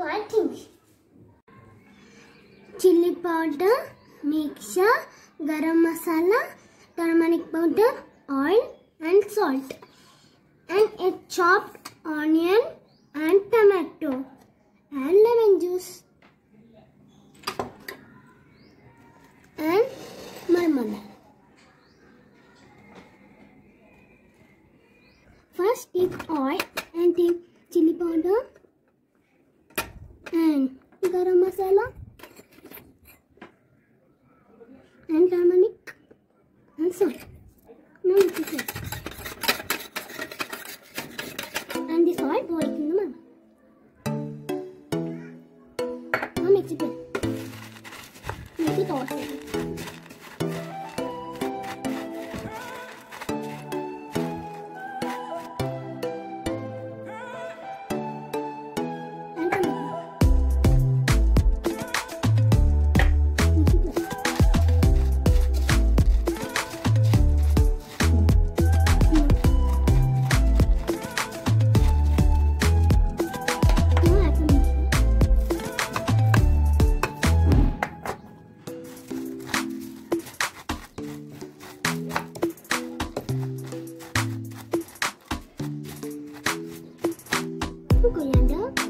things. Chili powder, mixture, garam masala, turmeric powder, oil and salt. And a chopped onion and tomato and lemon juice. And marmalade. First take oil and take. Garam masala and turmeric and salt. Now mix it well. And this in the mug. Now mix it well. All 不可能的